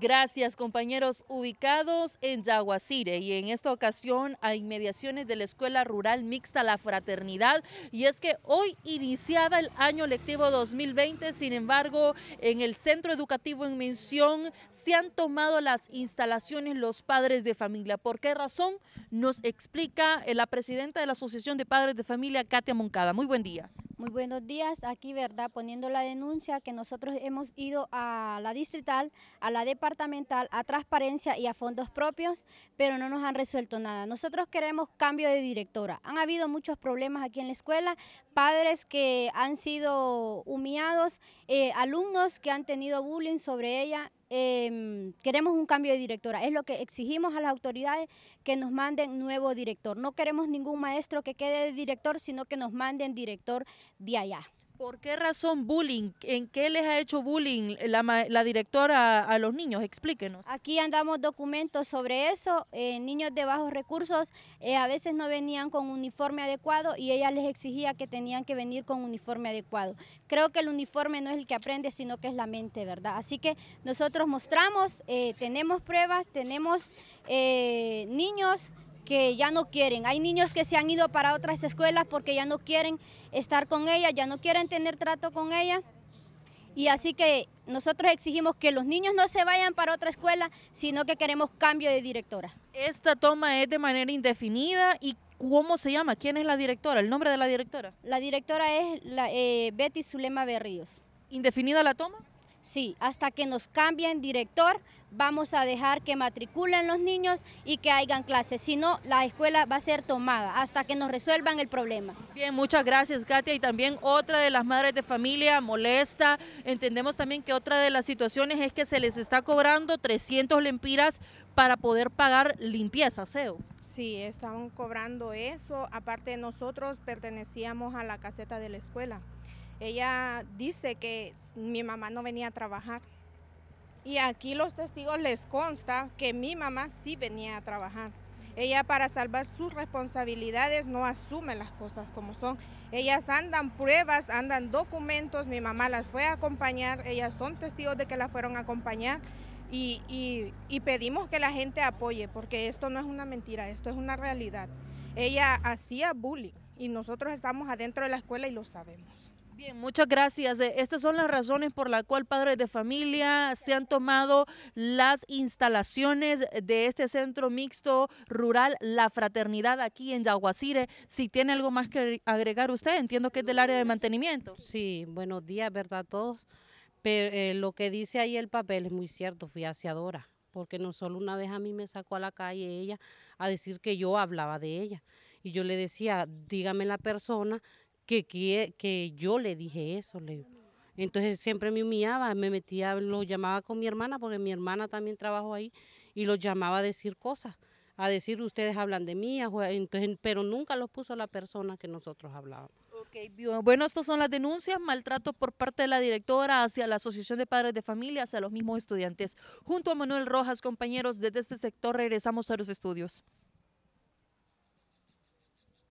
Gracias compañeros ubicados en Yaguacire y en esta ocasión a inmediaciones de la Escuela Rural Mixta La Fraternidad y es que hoy iniciaba el año lectivo 2020, sin embargo en el centro educativo en mención se han tomado las instalaciones los padres de familia. ¿Por qué razón? Nos explica la presidenta de la Asociación de Padres de Familia, Katia Moncada. Muy buen día. Muy buenos días, aquí verdad, poniendo la denuncia que nosotros hemos ido a la distrital, a la departamental, a transparencia y a fondos propios, pero no nos han resuelto nada. Nosotros queremos cambio de directora. Han habido muchos problemas aquí en la escuela, padres que han sido humillados, eh, alumnos que han tenido bullying sobre ella, Em, queremos un cambio de directora. Es lo que exigimos a las autoridades que nos manden nuevo director. No queremos ningún maestro que quede de director, sino que nos manden director de allá. ¿Por qué razón bullying? ¿En qué les ha hecho bullying la, directora a los niños? Explíquenos. Aquí andamos documentos sobre eso. Eh, niños de bajos recursos eh, a veces no venían con uniforme adecuado y ella les exigía que tenían que venir con uniforme adecuado. Creo que el uniforme no es el que aprende, sino que es la mente, ¿verdad? Así que nosotros mostramos, eh, tenemos pruebas, tenemos niños que ya no quieren. Hay niños que se han ido para otras escuelas porque ya no quieren estar con ella, ya no quieren tener trato con ella. Y así que nosotros exigimos que los niños no se vayan para otra escuela, sino que queremos cambio de directora. Esta toma es de manera indefinida y ¿cómo se llama? ¿Quién es la directora? ¿El nombre de la directora? La directora es la, eh, Betty Zulema Berríos. ¿Indefinida la toma? Sí, hasta que nos cambien director, vamos a dejar que matriculen los niños y que hagan clases. Si no, la escuela va a ser tomada hasta que nos resuelvan el problema. Bien, muchas gracias, Katia. Y también otra de las madres de familia molesta. Entendemos también que otra de las situaciones es que se les está cobrando 300 lempiras para poder pagar limpieza, aseo. Sí, estaban cobrando eso. Aparte, nosotros pertenecíamos a la caseta de la escuela. Ella dice que mi mamá no venía a trabajar. Y aquí los testigos les consta que mi mamá sí venía a trabajar. Ella para salvar sus responsabilidades no asume las cosas como son. Ellas andan pruebas, andan documentos, mi mamá las fue a acompañar, ellas son testigos de que la fueron a acompañar y, y pedimos que la gente apoye porque esto no es una mentira, esto es una realidad. Ella hacía bullying y nosotros estamos adentro de la escuela y lo sabemos. Bien, muchas gracias. Eh, estas son las razones por las cuales padres de familia se han tomado las instalaciones de este centro mixto rural La Fraternidad aquí en Yaguacire. Si tiene algo más que agregar usted, entiendo que es del área de mantenimiento. Sí, buenos días, ¿verdad? Todos. Pero eh, lo que dice ahí el papel es muy cierto, fui aseadora, porque no solo una vez a mí me sacó a la calle ella a decir que yo hablaba de ella. Y yo le decía, dígame la persona que, que, yo le dije eso. Le, entonces siempre me humillaba, me metía, lo llamaba con mi hermana, porque mi hermana también trabajó ahí, y lo llamaba a decir cosas, a decir ustedes hablan de mí, entonces, pero nunca lo puso la persona que nosotros hablábamos. Bueno, estas son las denuncias, maltrato por parte de la directora hacia la Asociación de Padres de Familia, hacia los mismos estudiantes. Junto a Manuel Rojas, compañeros, desde este sector regresamos a los estudios.